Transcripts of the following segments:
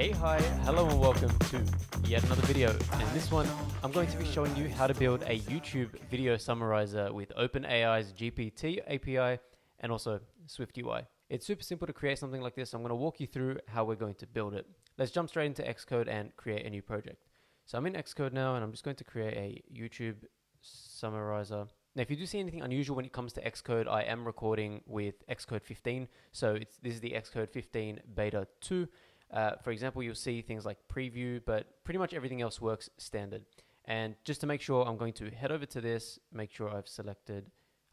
Hey, hi, hello and welcome to yet another video. In this one, I'm going to be showing you how to build a YouTube video summarizer with OpenAI's GPT API and also SwiftUI. It's super simple to create something like this. I'm going to walk you through how we're going to build it. Let's jump straight into Xcode and create a new project. So I'm in Xcode now and I'm just going to create a YouTube summarizer. Now, if you do see anything unusual when it comes to Xcode, I am recording with Xcode 15. So this is the Xcode 15 beta 2. Uh, for example, you'll see things like preview, but pretty much everything else works standard. And just to make sure, I'm going to head over to this, make sure I've selected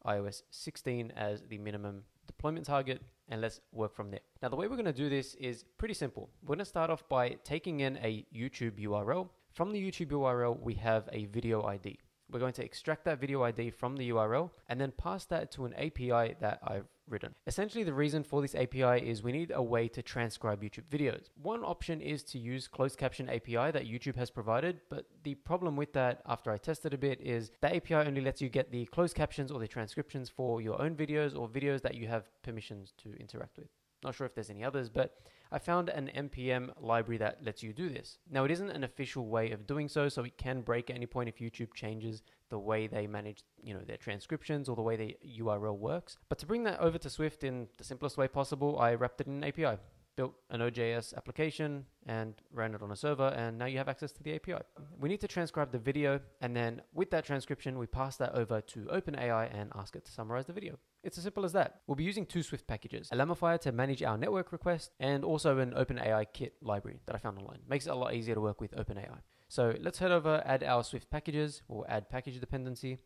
iOS 16 as the minimum deployment target, and let's work from there. Now, the way we're going to do this is pretty simple. We're going to start off by taking in a YouTube URL. From the YouTube URL, we have a video ID. We're going to extract that video ID from the URL and then pass that to an API that I've written. Essentially, the reason for this API is we need a way to transcribe YouTube videos. One option is to use closed caption API that YouTube has provided, but the problem with that after I tested a bit is that API only lets you get the closed captions or the transcriptions for your own videos or videos that you have permissions to interact with. Not sure if there's any others, but I found an npm library that lets you do this. Now, it isn't an official way of doing so, so it can break at any point if YouTube changes the way they manage, you know, their transcriptions or the way the URL works. But to bring that over to Swift in the simplest way possible, I wrapped it in an API built a Node.js application and ran it on a server, and now you have access to the API. We need to transcribe the video, and then with that transcription, we pass that over to OpenAI and ask it to summarize the video. It's as simple as that. We'll be using two Swift packages, Alamofire to manage our network request, and also an OpenAI kit library that I found online. Makes it a lot easier to work with OpenAI. So let's head over, add our Swift packages, we'll add package dependency.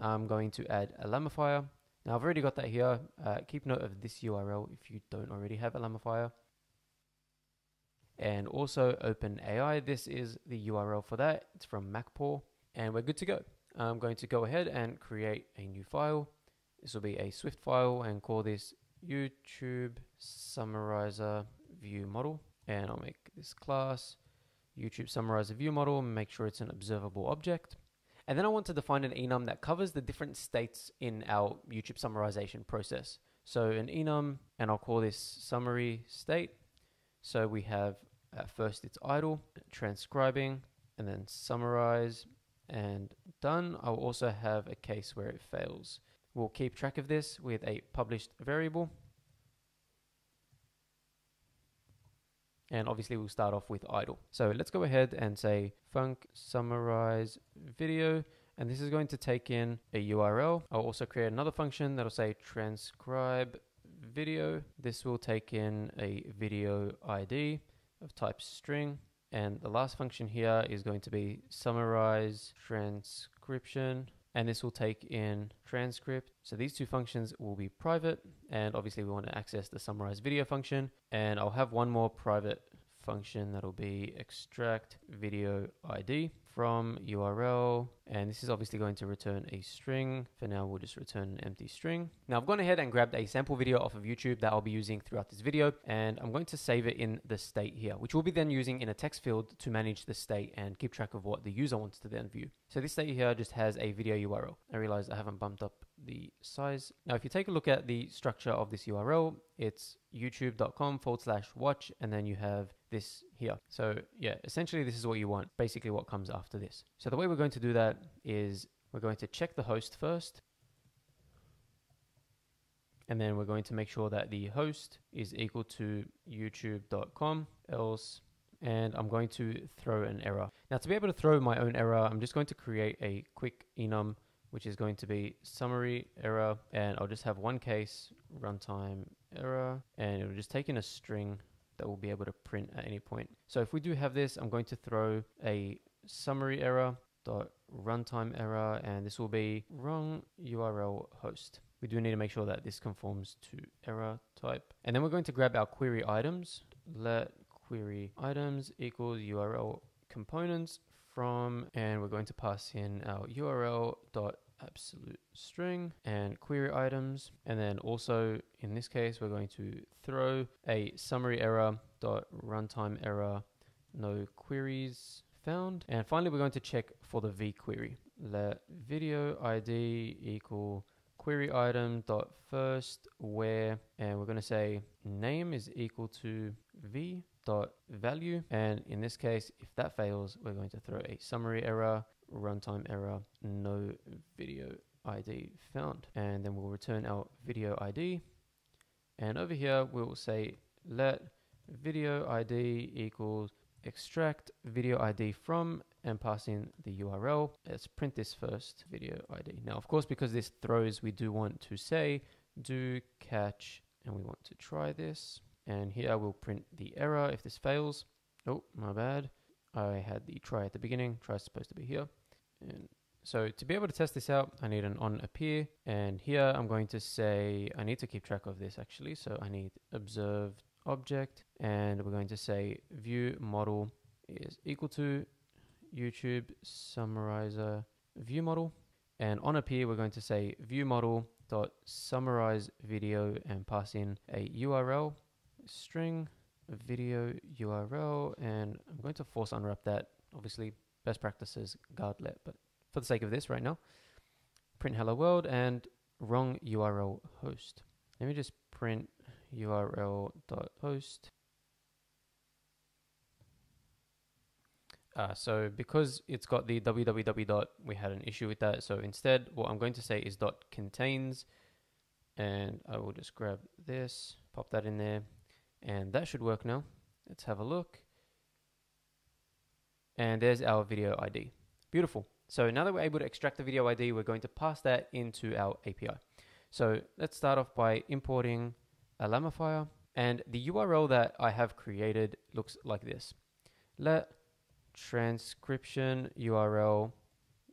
I'm going to add Alamofire. Now I've already got that here. Uh, keep note of this URL if you don't already have Alamofire and also OpenAI. This is the URL for that. It's from MacPaw, and we're good to go. I'm going to go ahead and create a new file. This will be a Swift file and call this YouTube Summarizer View Model. And I'll make this class YouTube Summarizer View Model, make sure it's an observable object. And then I want to define an enum that covers the different states in our YouTube summarization process. So an enum, and I'll call this summary state. So we have at first it's idle, transcribing, and then summarize, and done. I'll also have a case where it fails. We'll keep track of this with a published variable. And obviously we'll start off with idle. So let's go ahead and say func summarize video. And this is going to take in a URL. I'll also create another function that'll say transcribe video. This will take in a video ID of type string. And the last function here is going to be summarize transcription and this will take in transcript. So these two functions will be private and obviously we want to access the summarize video function and I'll have one more private function that'll be extract video ID from URL and this is obviously going to return a string. For now we'll just return an empty string. Now I've gone ahead and grabbed a sample video off of YouTube that I'll be using throughout this video and I'm going to save it in the state here which we'll be then using in a text field to manage the state and keep track of what the user wants to then view. So this state here just has a video URL. I realize I haven't bumped up the size. Now if you take a look at the structure of this URL, it's youtube.com forward slash watch and then you have this here. So yeah, essentially this is what you want, basically what comes after this. So the way we're going to do that is we're going to check the host first. And then we're going to make sure that the host is equal to youtube.com else and I'm going to throw an error. Now to be able to throw my own error, I'm just going to create a quick enum which is going to be summary error and I'll just have one case runtime error and it'll just take in a string that we'll be able to print at any point. So if we do have this, I'm going to throw a summary error dot runtime error and this will be wrong URL host. We do need to make sure that this conforms to error type. And then we're going to grab our query items. Let query items equals URL components from, and we're going to pass in our URL dot absolute string and query items. And then also in this case, we're going to throw a summary error dot runtime error no queries found. And finally, we're going to check for the v query. Let video ID equal query item dot first where and we're going to say name is equal to v dot value and in this case if that fails we're going to throw a summary error runtime error no video id found and then we'll return our video id and over here we'll say let video id equals extract video ID from and pass in the URL. Let's print this first video ID. Now, of course, because this throws, we do want to say do catch and we want to try this. And here we'll print the error if this fails. Oh, my bad. I had the try at the beginning. Try is supposed to be here. And so to be able to test this out, I need an on appear. And here I'm going to say, I need to keep track of this actually. So I need observed object and we're going to say view model is equal to YouTube summarizer view model and on appear we're going to say view model dot summarize video and pass in a URL string video URL and I'm going to force unwrap that obviously best practices guardlet but for the sake of this right now print hello world and wrong URL host let me just print url.host. Uh, so because it's got the www dot, we had an issue with that. So instead, what I'm going to say is dot contains, and I will just grab this, pop that in there, and that should work now. Let's have a look. And there's our video ID. Beautiful. So now that we're able to extract the video ID, we're going to pass that into our API. So let's start off by importing Alamofire. And the URL that I have created looks like this. Let transcription URL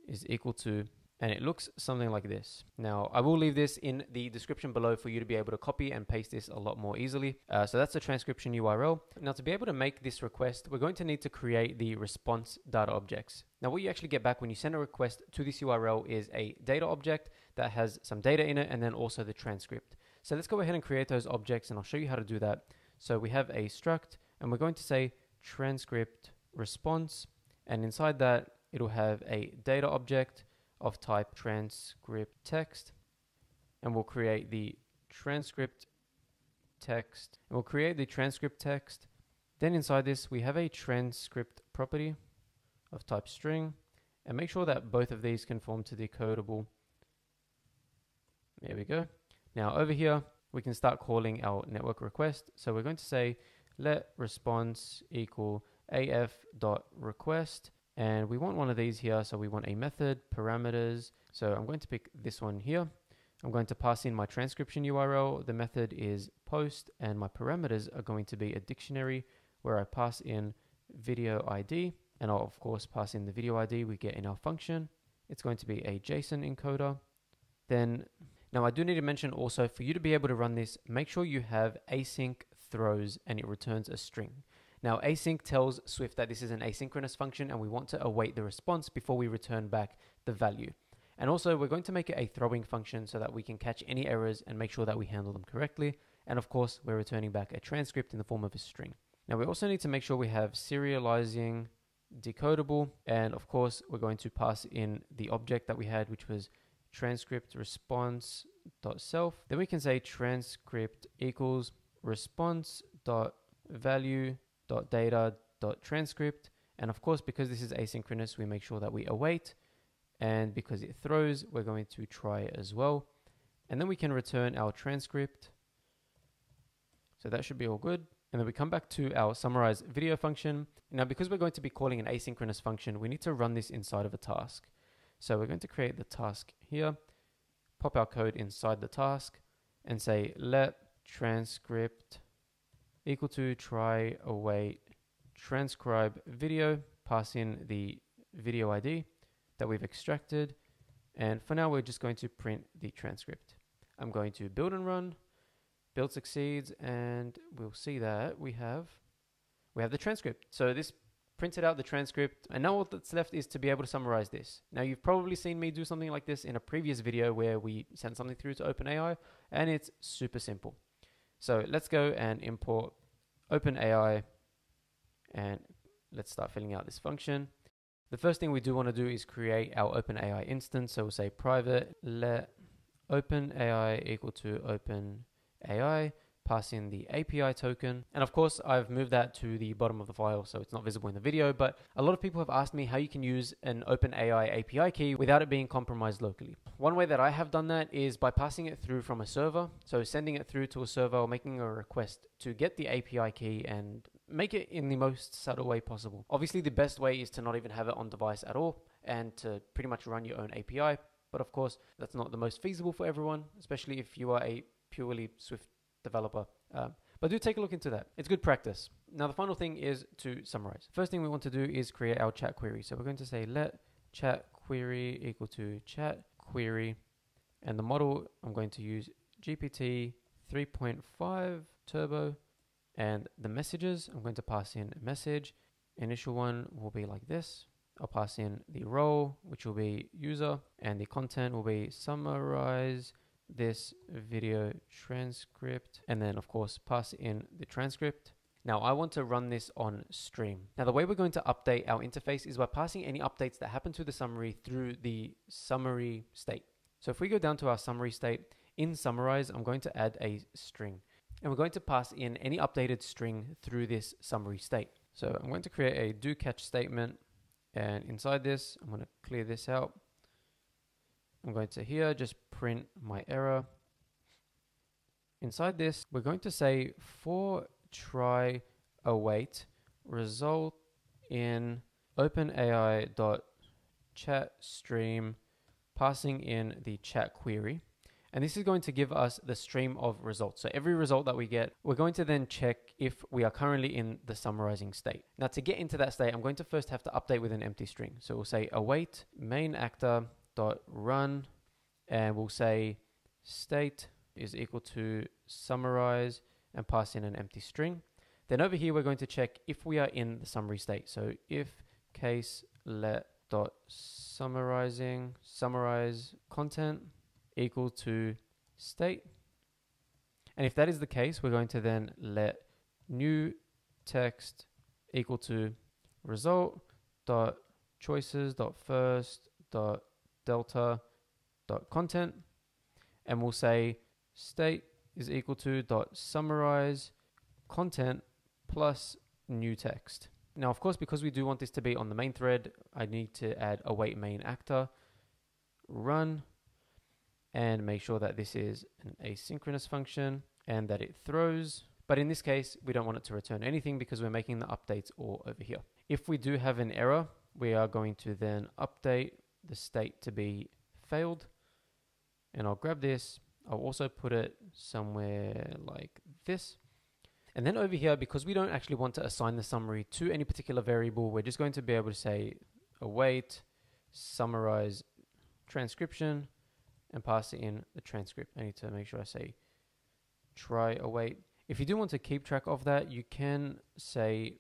is equal to, and it looks something like this. Now, I will leave this in the description below for you to be able to copy and paste this a lot more easily. Uh, so that's the transcription URL. Now, to be able to make this request, we're going to need to create the response data objects. Now, what you actually get back when you send a request to this URL is a data object that has some data in it and then also the transcript. So let's go ahead and create those objects and I'll show you how to do that. So we have a struct and we're going to say transcript response and inside that it'll have a data object of type transcript text and we'll create the transcript text and we'll create the transcript text. Then inside this we have a transcript property of type string and make sure that both of these conform to the codable. There we go. Now over here, we can start calling our network request. So we're going to say let response equal af dot request and we want one of these here so we want a method parameters. So i'm going to pick this one here. I'm going to pass in my transcription url the method is post and my parameters are going to be a dictionary where i pass in video id and i'll of course pass in the video id we get in our function. It's going to be a json encoder. Then now I do need to mention also for you to be able to run this, make sure you have async throws and it returns a string. Now async tells Swift that this is an asynchronous function and we want to await the response before we return back the value. And also we're going to make it a throwing function so that we can catch any errors and make sure that we handle them correctly. And of course, we're returning back a transcript in the form of a string. Now we also need to make sure we have serializing decodable. And of course, we're going to pass in the object that we had, which was transcript response dot self. Then we can say transcript equals response dot value dot data dot transcript. And of course, because this is asynchronous, we make sure that we await. And because it throws, we're going to try as well. And then we can return our transcript. So that should be all good. And then we come back to our summarize video function. Now, because we're going to be calling an asynchronous function, we need to run this inside of a task. So we're going to create the task here, pop our code inside the task and say let transcript equal to try await transcribe video, pass in the video ID that we've extracted. And for now, we're just going to print the transcript. I'm going to build and run, build succeeds, and we'll see that we have, we have the transcript. So this printed out the transcript, and now all that's left is to be able to summarize this. Now, you've probably seen me do something like this in a previous video where we sent something through to OpenAI, and it's super simple. So let's go and import OpenAI, and let's start filling out this function. The first thing we do want to do is create our OpenAI instance. So we'll say private let OpenAI equal to OpenAI, pass in the API token. And of course, I've moved that to the bottom of the file so it's not visible in the video. But a lot of people have asked me how you can use an OpenAI API key without it being compromised locally. One way that I have done that is by passing it through from a server. So sending it through to a server or making a request to get the API key and make it in the most subtle way possible. Obviously, the best way is to not even have it on device at all and to pretty much run your own API. But of course, that's not the most feasible for everyone, especially if you are a purely Swift developer. Um, but do take a look into that. It's good practice. Now, the final thing is to summarize. First thing we want to do is create our chat query. So we're going to say let chat query equal to chat query. And the model, I'm going to use GPT 3.5 Turbo. And the messages, I'm going to pass in a message. Initial one will be like this. I'll pass in the role, which will be user, and the content will be summarize this video transcript, and then of course pass in the transcript. Now I want to run this on stream. Now the way we're going to update our interface is by passing any updates that happen to the summary through the summary state. So if we go down to our summary state, in summarize, I'm going to add a string. And we're going to pass in any updated string through this summary state. So I'm going to create a do catch statement and inside this, I'm going to clear this out. I'm going to here just print my error. Inside this, we're going to say for try await result in OpenAI dot chat stream passing in the chat query. And this is going to give us the stream of results. So every result that we get, we're going to then check if we are currently in the summarizing state. Now to get into that state, I'm going to first have to update with an empty string. So we'll say await main actor dot run, and we'll say state is equal to summarize and pass in an empty string. Then over here, we're going to check if we are in the summary state. So if case let dot summarizing summarize content equal to state. And if that is the case, we're going to then let new text equal to result dot choices dot first dot delta dot content and we'll say state is equal to dot summarize content plus new text. Now, of course, because we do want this to be on the main thread, I need to add await main actor, run, and make sure that this is an asynchronous function and that it throws. But in this case, we don't want it to return anything because we're making the updates all over here. If we do have an error, we are going to then update the state to be failed. And I'll grab this. I'll also put it somewhere like this. And then over here, because we don't actually want to assign the summary to any particular variable, we're just going to be able to say await, summarize transcription, and pass it in the transcript. I need to make sure I say try await. If you do want to keep track of that, you can say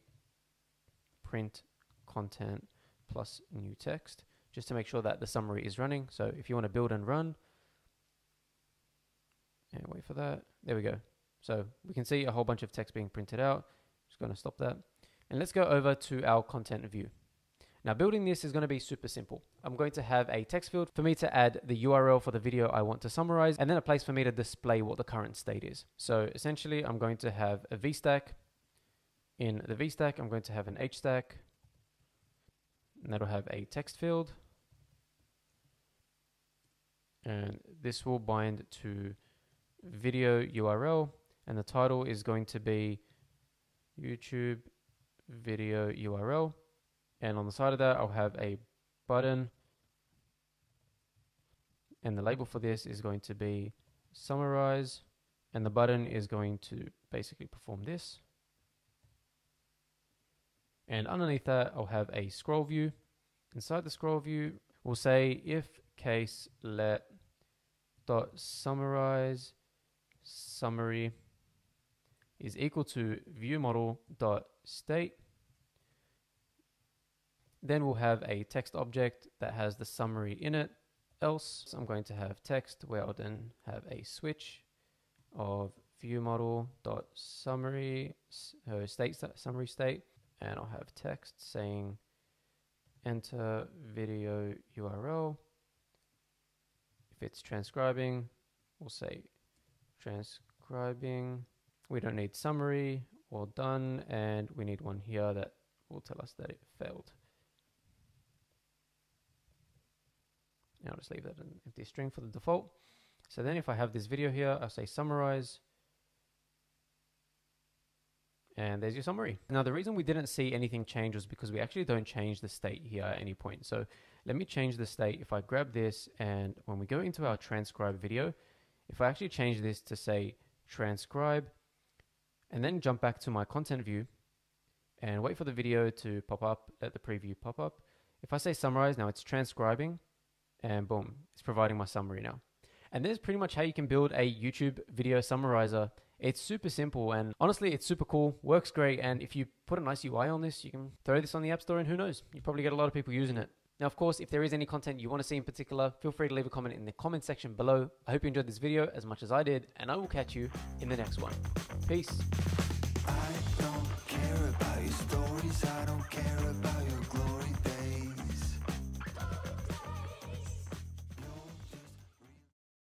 print content plus new text just to make sure that the summary is running. So if you want to build and run, and wait for that, there we go. So we can see a whole bunch of text being printed out. Just going to stop that. And let's go over to our content view. Now building this is going to be super simple. I'm going to have a text field for me to add the URL for the video I want to summarize and then a place for me to display what the current state is. So essentially I'm going to have a VStack. In the VStack I'm going to have an HStack and that'll have a text field and this will bind to video URL and the title is going to be YouTube video URL and on the side of that, I'll have a button. And the label for this is going to be summarize. And the button is going to basically perform this. And underneath that, I'll have a scroll view. Inside the scroll view, we'll say if case let dot summarize summary is equal to view model dot state then we'll have a text object that has the summary in it. Else, I'm going to have text where I'll then have a switch of view model dot summary uh, state summary state, and I'll have text saying enter video URL. If it's transcribing, we'll say transcribing. We don't need summary, all done, and we need one here that will tell us that it failed. And I'll just leave that an empty string for the default. So then if I have this video here, I'll say summarize. And there's your summary. Now the reason we didn't see anything change was because we actually don't change the state here at any point. So let me change the state. If I grab this and when we go into our transcribe video, if I actually change this to say transcribe and then jump back to my content view and wait for the video to pop up, let the preview pop up. If I say summarize, now it's transcribing and boom, it's providing my summary now. And this is pretty much how you can build a YouTube video summarizer. It's super simple and honestly, it's super cool, works great. And if you put a nice UI on this, you can throw this on the App Store and who knows, you probably get a lot of people using it. Now, of course, if there is any content you want to see in particular, feel free to leave a comment in the comment section below. I hope you enjoyed this video as much as I did, and I will catch you in the next one. Peace.